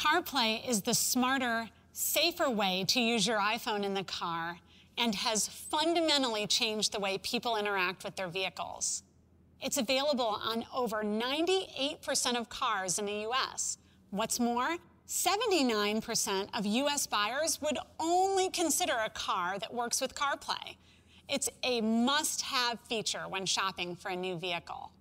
CarPlay is the smarter, safer way to use your iPhone in the car and has fundamentally changed the way people interact with their vehicles. It's available on over 98% of cars in the US. What's more, 79% of US buyers would only consider a car that works with CarPlay. It's a must have feature when shopping for a new vehicle.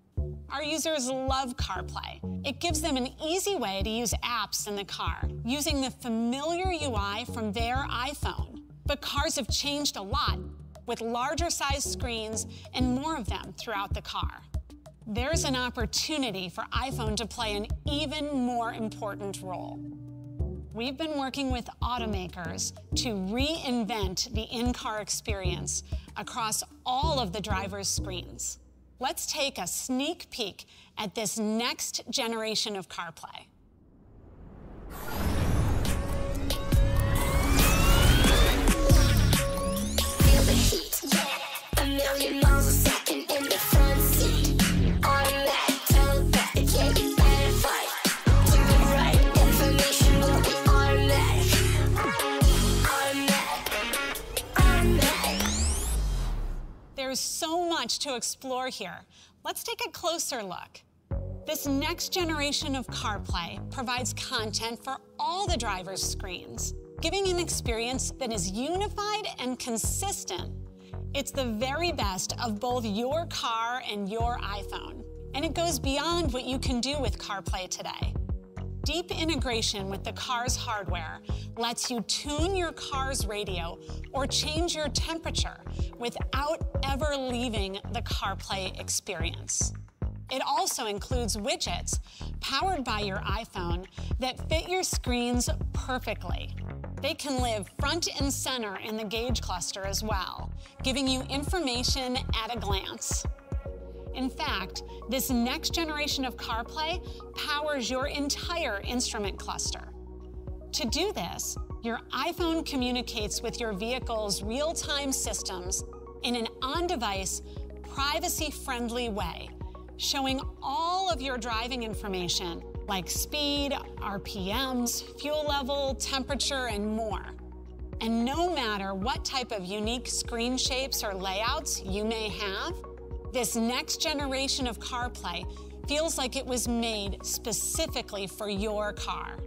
Our users love CarPlay. It gives them an easy way to use apps in the car using the familiar UI from their iPhone. But cars have changed a lot with larger size screens and more of them throughout the car. There's an opportunity for iPhone to play an even more important role. We've been working with automakers to reinvent the in-car experience across all of the driver's screens. Let's take a sneak peek at this next generation of CarPlay. Yeah. There's so much to explore here. Let's take a closer look. This next generation of CarPlay provides content for all the driver's screens, giving an experience that is unified and consistent. It's the very best of both your car and your iPhone, and it goes beyond what you can do with CarPlay today. Deep integration with the car's hardware lets you tune your car's radio or change your temperature without ever leaving the CarPlay experience. It also includes widgets powered by your iPhone that fit your screens perfectly. They can live front and center in the gauge cluster as well, giving you information at a glance. In fact, this next generation of CarPlay powers your entire instrument cluster. To do this, your iPhone communicates with your vehicle's real time systems in an on device, privacy friendly way, showing all of your driving information like speed, RPMs, fuel level, temperature, and more. And no matter what type of unique screen shapes or layouts you may have, this next generation of CarPlay feels like it was made specifically for your car.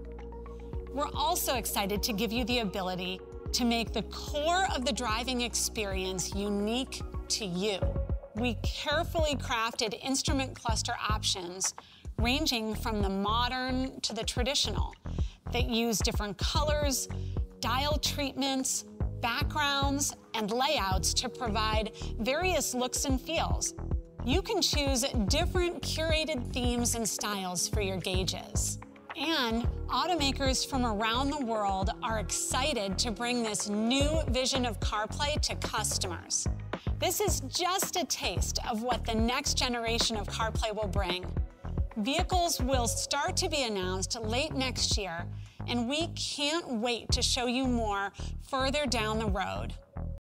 We're also excited to give you the ability to make the core of the driving experience unique to you. We carefully crafted instrument cluster options ranging from the modern to the traditional that use different colors, dial treatments, backgrounds, and layouts to provide various looks and feels. You can choose different curated themes and styles for your gauges. And automakers from around the world are excited to bring this new vision of CarPlay to customers. This is just a taste of what the next generation of CarPlay will bring. Vehicles will start to be announced late next year, and we can't wait to show you more further down the road.